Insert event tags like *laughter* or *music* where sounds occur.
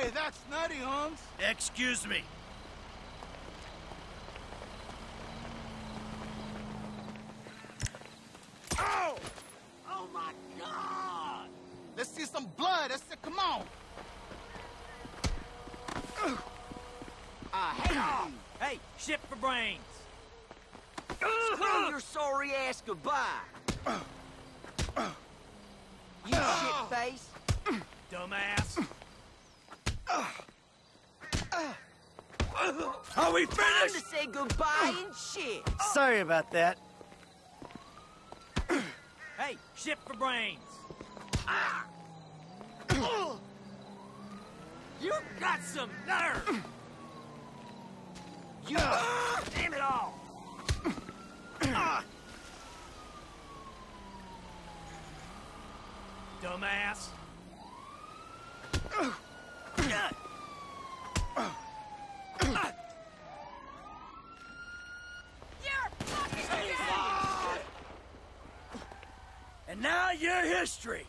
Hey, that's nutty, Holmes. Excuse me. Oh! Oh my god! Let's see some blood. Let's see, come on. *clears throat* Ah, *clears throat* hey, off! Hey, ship for brains. Screw your sorry ass goodbye! *clears throat* You shit face! Dumbass. Are we finished? Time finished? to say goodbye and shit! Sorry about that. Hey, ship for brains. You got some nerve! You... Damn it all! Dumbass. And now you're history.